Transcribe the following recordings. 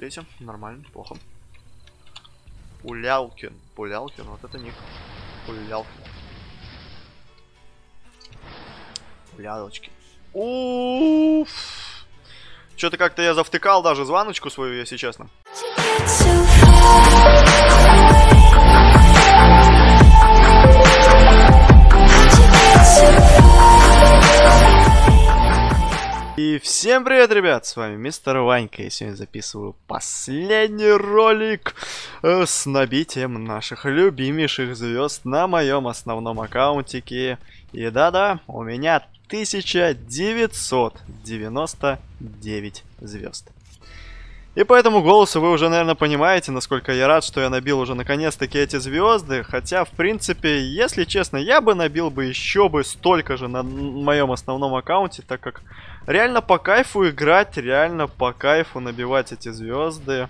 Третья. Нормально, плохо. Пулялкин. Пулялкин, вот это ник. Пулялкин. Пулялочки. Уф. Что-то как-то я завтыкал даже звоночку свою, если честно. И всем привет, ребят, с вами мистер Ванька. Я сегодня записываю последний ролик э, с набитием наших любимейших звезд на моем основном аккаунтике. И да-да, у меня 1999 звезд. И по этому голосу вы уже, наверное, понимаете, насколько я рад, что я набил уже наконец-таки эти звезды. Хотя, в принципе, если честно, я бы набил бы еще бы столько же на моем основном аккаунте, так как реально по кайфу играть, реально по кайфу набивать эти звезды.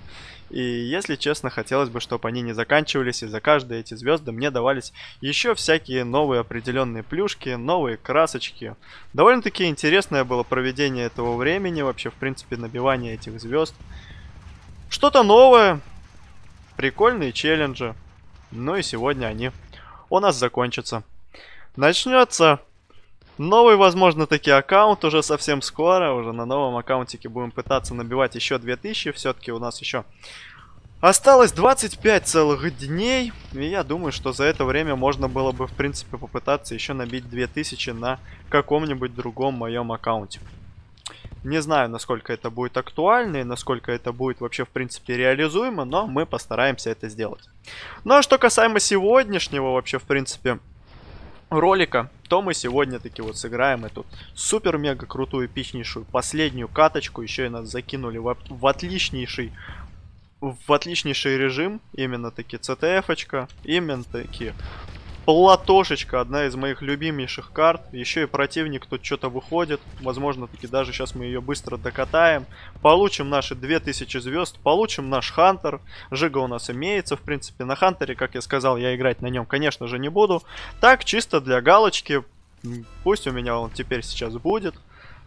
И, если честно, хотелось бы, чтобы они не заканчивались, и за каждые эти звезды мне давались еще всякие новые определенные плюшки, новые красочки. Довольно-таки интересное было проведение этого времени, вообще, в принципе, набивание этих звезд. Что-то новое, прикольные челленджи. Ну и сегодня они у нас закончатся. Начнется новый, возможно, таки аккаунт уже совсем скоро. Уже на новом аккаунтике будем пытаться набивать еще 2000. Все-таки у нас еще осталось 25 целых дней. И я думаю, что за это время можно было бы, в принципе, попытаться еще набить 2000 на каком-нибудь другом моем аккаунте. Не знаю, насколько это будет актуально и насколько это будет вообще, в принципе, реализуемо, но мы постараемся это сделать. Ну а что касаемо сегодняшнего, вообще, в принципе, ролика, то мы сегодня таки вот сыграем эту супер-мега крутую, эпичнейшую последнюю каточку. Еще и нас закинули в, в отличнейший в отличнейший режим, именно таки CTF-очка, именно таки Платошечка, одна из моих любимейших карт. Еще и противник тут что-то выходит. Возможно, таки даже сейчас мы ее быстро докатаем. Получим наши 2000 звезд. Получим наш Хантер. Жига у нас имеется, в принципе. На Хантере, как я сказал, я играть на нем, конечно же, не буду. Так, чисто для галочки. Пусть у меня он теперь сейчас будет.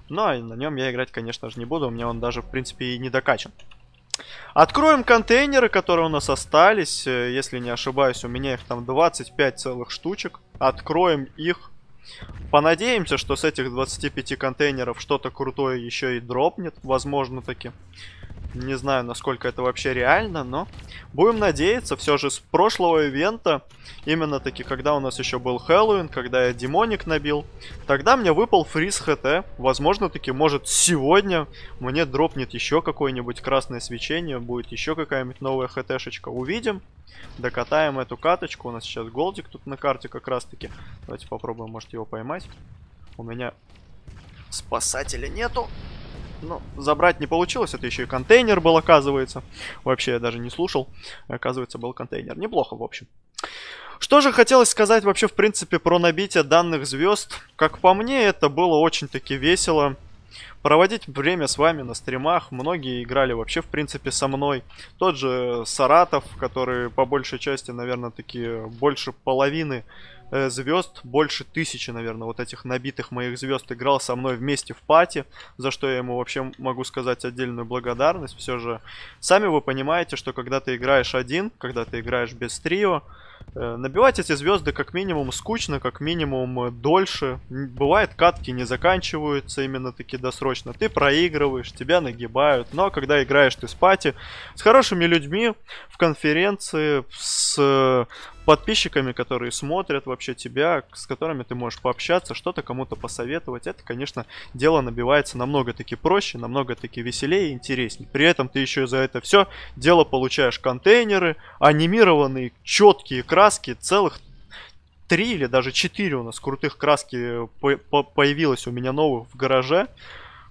Но на нем я играть, конечно же, не буду. У меня он даже, в принципе, и не докачан. Откроем контейнеры, которые у нас остались. Э, если не ошибаюсь, у меня их там 25 целых штучек. Откроем их. Понадеемся, что с этих 25 контейнеров что-то крутое еще и дропнет. Возможно таки. Не знаю, насколько это вообще реально, но будем надеяться. Все же с прошлого ивента, именно таки, когда у нас еще был Хэллоуин, когда я демоник набил, тогда мне выпал фриз ХТ. Возможно таки, может сегодня мне дропнет еще какое-нибудь красное свечение, будет еще какая-нибудь новая ХТшечка. Увидим. Докатаем эту каточку. У нас сейчас голдик тут на карте как раз таки. Давайте попробуем, может его поймать. У меня спасателя нету. Ну, забрать не получилось, это еще и контейнер был, оказывается. Вообще, я даже не слушал. Оказывается, был контейнер. Неплохо, в общем. Что же хотелось сказать вообще, в принципе, про набитие данных звезд. Как по мне, это было очень-таки весело. Проводить время с вами на стримах. Многие играли вообще, в принципе, со мной. Тот же Саратов, который по большей части, наверное, таки больше половины э, звезд, больше тысячи, наверное, вот этих набитых моих звезд играл со мной вместе в пати, за что я ему вообще могу сказать отдельную благодарность. Все же, сами вы понимаете, что когда ты играешь один, когда ты играешь без трио, Э, набивать эти звезды как минимум скучно, как минимум дольше. Бывает, катки не заканчиваются именно таки досрочно. Ты проигрываешь, тебя нагибают. Но когда играешь ты с пати, с хорошими людьми в конференции, с подписчиками, которые смотрят вообще тебя, с которыми ты можешь пообщаться, что-то кому-то посоветовать. Это, конечно, дело набивается намного-таки проще, намного-таки веселее и интереснее. При этом ты еще за это все дело получаешь контейнеры, анимированные четкие краски, целых три или даже четыре у нас крутых краски появилось у меня новых в гараже.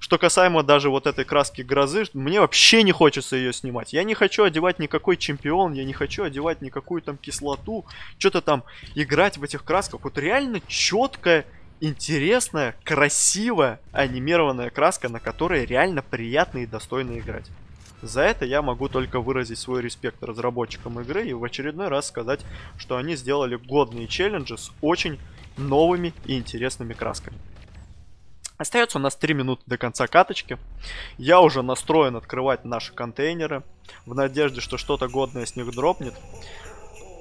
Что касаемо даже вот этой краски грозы, мне вообще не хочется ее снимать. Я не хочу одевать никакой чемпион, я не хочу одевать никакую там кислоту, что-то там играть в этих красках. Вот реально четкая, интересная, красивая анимированная краска, на которой реально приятно и достойно играть. За это я могу только выразить свой респект разработчикам игры и в очередной раз сказать, что они сделали годные челленджи с очень новыми и интересными красками. Остается у нас 3 минуты до конца каточки. Я уже настроен открывать наши контейнеры. В надежде, что что-то годное с них дропнет.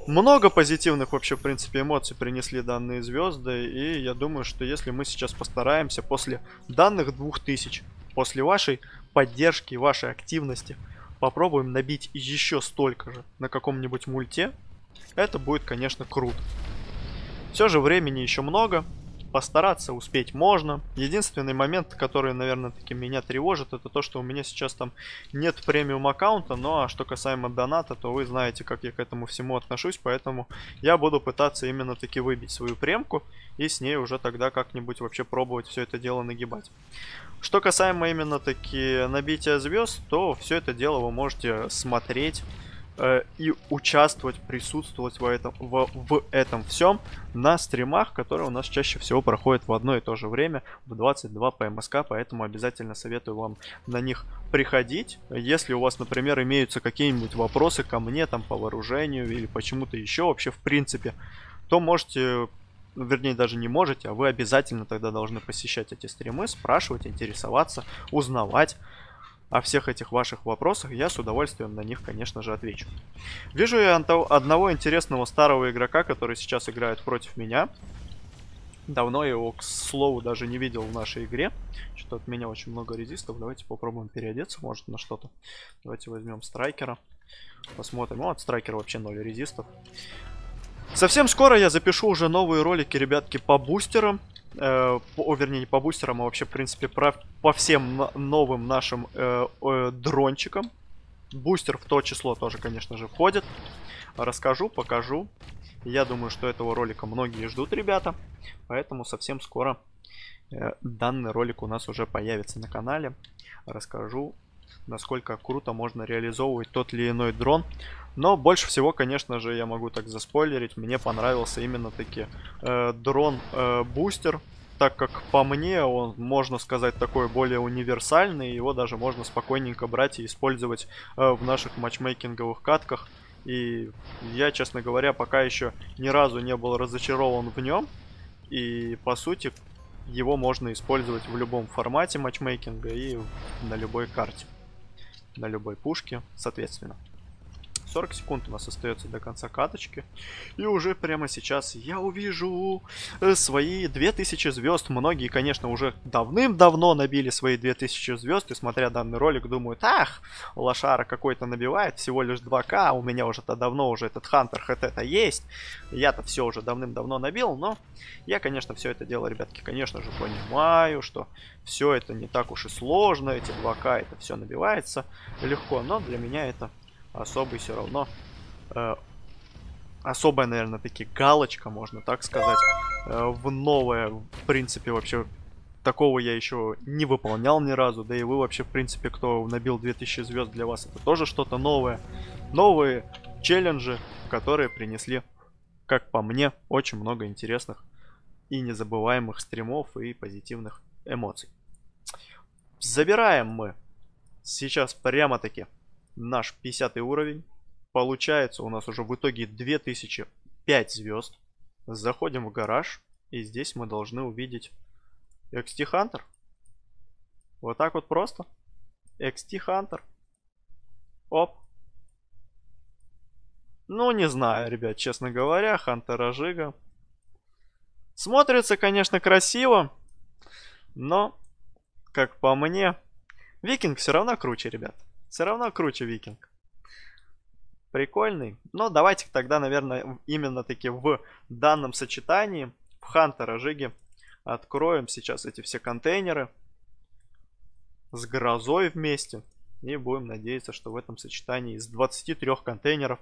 Много позитивных вообще, в принципе, эмоций принесли данные звезды. И я думаю, что если мы сейчас постараемся после данных 2000, после вашей поддержки, вашей активности, попробуем набить еще столько же на каком-нибудь мульте, это будет, конечно, круто. Все же времени еще много. Постараться успеть можно. Единственный момент, который, наверное, таки меня тревожит, это то, что у меня сейчас там нет премиум аккаунта. Ну а что касаемо доната, то вы знаете, как я к этому всему отношусь. Поэтому я буду пытаться именно таки выбить свою премку. И с ней уже тогда как-нибудь вообще пробовать все это дело нагибать. Что касаемо именно таки набития звезд, то все это дело вы можете смотреть Э, и участвовать, присутствовать в этом, в, в этом всем на стримах, которые у нас чаще всего проходят в одно и то же время в 22 по МСК, поэтому обязательно советую вам на них приходить. Если у вас, например, имеются какие-нибудь вопросы ко мне там по вооружению или почему-то еще вообще в принципе, то можете вернее даже не можете, а вы обязательно тогда должны посещать эти стримы, спрашивать, интересоваться, узнавать о всех этих ваших вопросах, я с удовольствием на них, конечно же, отвечу. Вижу я одного интересного старого игрока, который сейчас играет против меня. Давно его, к слову, даже не видел в нашей игре. Что-то от меня очень много резистов. Давайте попробуем переодеться, может, на что-то. Давайте возьмем страйкера. Посмотрим. Ну, от страйкера вообще 0 резистов. Совсем скоро я запишу уже новые ролики, ребятки, по бустерам э, по, вернее, не по бустерам, а вообще, в принципе, про, по всем новым нашим э, э, дрончикам. Бустер в то число тоже, конечно же, входит. Расскажу, покажу. Я думаю, что этого ролика многие ждут, ребята. Поэтому совсем скоро э, данный ролик у нас уже появится на канале. Расскажу, насколько круто можно реализовывать тот или иной дрон. Но больше всего, конечно же, я могу так заспойлерить, мне понравился именно таки э, дрон-бустер. Э, так как по мне он, можно сказать, такой более универсальный. Его даже можно спокойненько брать и использовать э, в наших матчмейкинговых катках. И я, честно говоря, пока еще ни разу не был разочарован в нем. И по сути, его можно использовать в любом формате матчмейкинга и на любой карте. На любой пушке, соответственно. 40 секунд у нас остается до конца каточки. И уже прямо сейчас я увижу э, свои 2000 звезд. Многие, конечно, уже давным-давно набили свои 2000 звезд. И смотря данный ролик, думают, ах, лошара какой-то набивает, всего лишь 2к. А у меня уже-то давно уже этот Хантер ХТ-то есть. Я-то все уже давным-давно набил. Но я, конечно, все это дело, ребятки, конечно же, понимаю, что все это не так уж и сложно. Эти 2к, это все набивается легко. Но для меня это особый все равно. Э, особая, наверное, таки галочка, можно так сказать, э, в новое, в принципе, вообще такого я еще не выполнял ни разу. Да и вы вообще, в принципе, кто набил 2000 звезд для вас, это тоже что-то новое. Новые челленджи, которые принесли, как по мне, очень много интересных и незабываемых стримов и позитивных эмоций. Забираем мы сейчас прямо-таки наш 50 уровень. Получается у нас уже в итоге 2005 звезд. Заходим в гараж. И здесь мы должны увидеть XT Hunter. Вот так вот просто. XT Hunter. Оп. Ну, не знаю, ребят, честно говоря, Хантера Жига. Смотрится, конечно, красиво. Но, как по мне, Викинг все равно круче, ребят. Все равно круче Викинг. Прикольный. Но давайте тогда, наверное, именно таки в данном сочетании в Хантера Жиге откроем сейчас эти все контейнеры с грозой вместе. И будем надеяться, что в этом сочетании из 23 контейнеров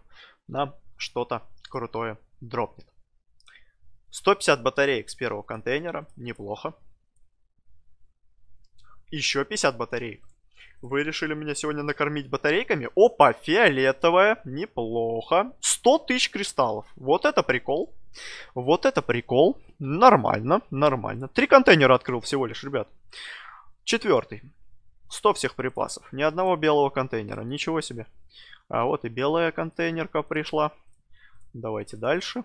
нам что-то крутое дропнет. 150 батареек с первого контейнера. Неплохо. Еще 50 батареек. Вы решили меня сегодня накормить батарейками? Опа, фиолетовая. Неплохо. 100 тысяч кристаллов. Вот это прикол. Вот это прикол. Нормально, нормально. Три контейнера открыл всего лишь, ребят. Четвертый. 100 всех припасов. Ни одного белого контейнера. Ничего себе. А вот и белая контейнерка пришла. Давайте дальше.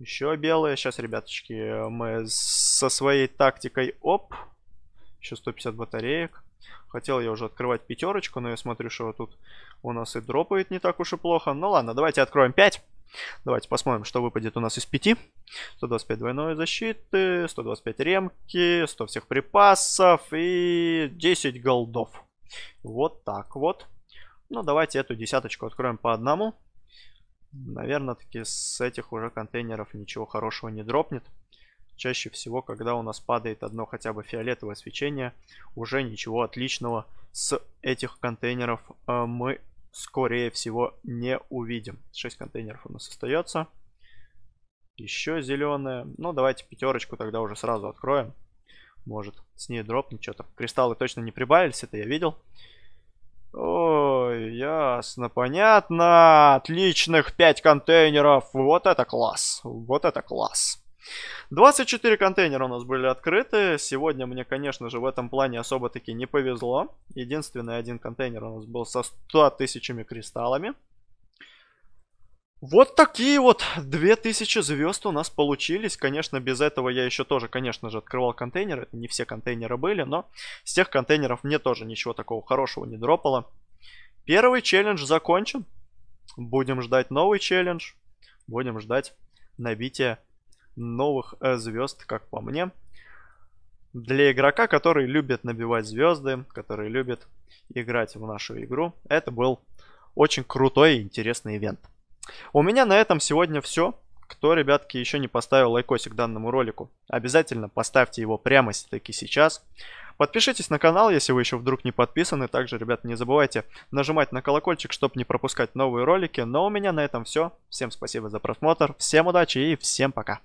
Еще белая. Сейчас, ребяточки, мы со своей тактикой... Оп. Еще 150 батареек. Хотел я уже открывать пятерочку, но я смотрю, что тут у нас и дропает не так уж и плохо. Ну ладно, давайте откроем 5. Давайте посмотрим, что выпадет у нас из 5. 125 двойной защиты, 125 ремки, 100 всех припасов и 10 голдов. Вот так вот. Ну, давайте эту десяточку откроем по одному. Наверное, таки с этих уже контейнеров ничего хорошего не дропнет. Чаще всего, когда у нас падает одно хотя бы фиолетовое свечение, уже ничего отличного с этих контейнеров э, мы, скорее всего, не увидим. 6 контейнеров у нас остается. Еще зеленая. Ну, давайте пятерочку тогда уже сразу откроем. Может, с ней дропнет что-то. Кристаллы точно не прибавились, это я видел. Ой, ясно, понятно. Отличных 5 контейнеров. Вот это класс. Вот это класс. 24 контейнера у нас были открыты. Сегодня мне, конечно же, в этом плане особо-таки не повезло. Единственный один контейнер у нас был со 100 тысячами кристаллами. Вот такие вот 2000 звезд у нас получились. Конечно, без этого я еще тоже, конечно же, открывал контейнеры. Не все контейнеры были, но с тех контейнеров мне тоже ничего такого хорошего не дропало. Первый челлендж закончен. Будем ждать новый челлендж. Будем ждать набития новых э, звезд, как по мне. Для игрока, который любит набивать звезды, который любит играть в нашу игру, это был очень крутой и интересный ивент. У меня на этом сегодня все. Кто, ребятки, еще не поставил лайкосик данному ролику, обязательно поставьте его прямо таки сейчас. Подпишитесь на канал, если вы еще вдруг не подписаны. Также, ребят, не забывайте нажимать на колокольчик, чтобы не пропускать новые ролики. Но у меня на этом все. Всем спасибо за просмотр, всем удачи и всем пока.